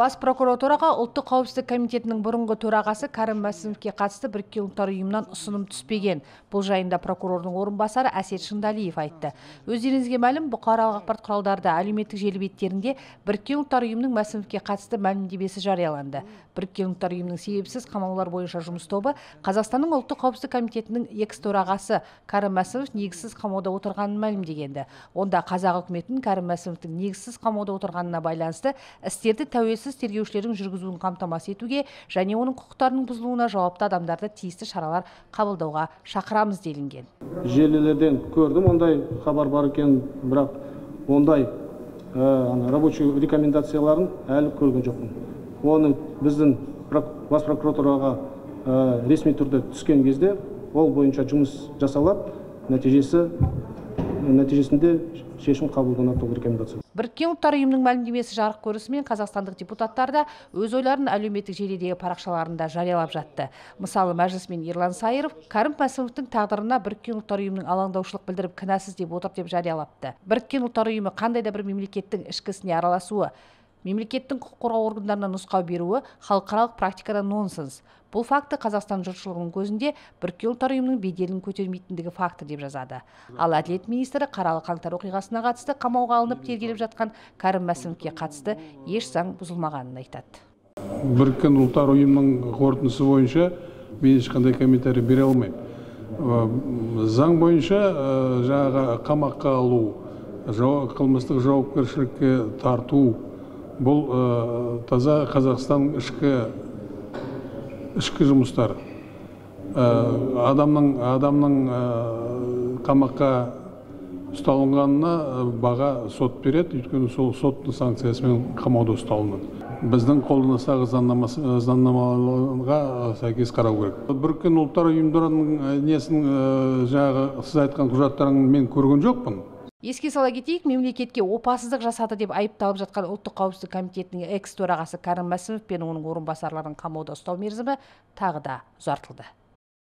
бас прокуратураға ұлттық қауіпсіздік комитетінің бұрынғы төрағасы кәрім мәсімовке қатысты біріккен ұлттар ұйымынан ұсыным түспеген. Бұл жайында прокурордың орынбасары әсет шындалиев айтты. Өздеріңізге мәлім бұқаралық ақпарат құралдарда әлеуметтік желі беттерінде біріккен ұлттар ұйымының мәсімовке қатысты мәлімдемесі жарияланды. Біріккен ұлттар ұйымының себепсіз қамаулар бойынша жұмыс тобы қазақстанның ұлттық қауіпсіздік комитетінің экс төрағасы кәрім мәсімов негізсіз қамауда отырғанын мәлімдегенді. Онда қазақ үкіметінің кәрім мәсімовтің негізсіз қамауда отырғанына байланысты істерді тәуелсіз тергеушілердің жүргізуін қамтамасыз етуге және оның құқықтарының бұзылуына жауапты адамдарды тиісті шаралар қабылдауға шақырамыз делінген. Желілерден көрдім ондай хабар бар екенін бірақ ондай рабочий рекомендацияларын әлі көрген жоқпын. Оны біздің бас прокуратураға ресми түрде түскен кезде ол бойынша жұмыс жасалып нәтижесі нәтижесінде шешім қабылданады ол рекомендация біріккен ұлттар ұйымының мәлімдемесі жарық көрісімен қазақстандық депутаттар да өз ойларын әлеуметтік желідегі парақшаларында жариялап жатты. Мысалы мәжілісмен ерлан сайыров кәрім мәсімовтің тағдырына біріккен ұлттар ұйымының алаңдаушылық білдіріп кінәсіз деп отыр деп жариялапты. Біріккен ұлттар ұйымы қандай да бір мемлекеттің ішкі ісіне араласуы мемлекеттің құқық қорғау органдарына нұсқау беруі халықаралық практикада нонсенс. Бұл факті қазақстан жұртшылығының көзінде біріккен ұлттар ұйымының беделін көтермейтіндігі факті деп жазады. Ал әділет министрі қаралы қаңтар оқиғасына қатысты қамауға алынып тергеліп жатқан кәрім мәсімовке қатысты еш заң бұзылмағанын айтады. Біріккен ұлттар ұйымының қорытындысы бойынша мен ешқандай комментарий бере алмаймын. Заң бойынша жаңағы қамаққа алу қылмыстық жауапкершілікке тарту бұл таза қазақстан ішкі ішкі жұмыстар. Адамның адамның қамаққа ұсталынғанына баға сот береді. Өйткені сол соттың санкциясымен қамауда ұсталынады. Біздің қолданыстағы заңнамаға сәйкес қарау керек. Біріккен ұлттар ұйымдарының несін жаңағы сіз айтқан құжаттарын мен көрген жоқпын. Еске сала кетейік мемлекетке опасыздық жасады деп айыпталып жатқан ұлттық қауіпсіздік комитетінің экс төрағасы кәрім мәсімов пен оның орынбасарларын қамауда ұстау мерзімі тағы да ұзартылды.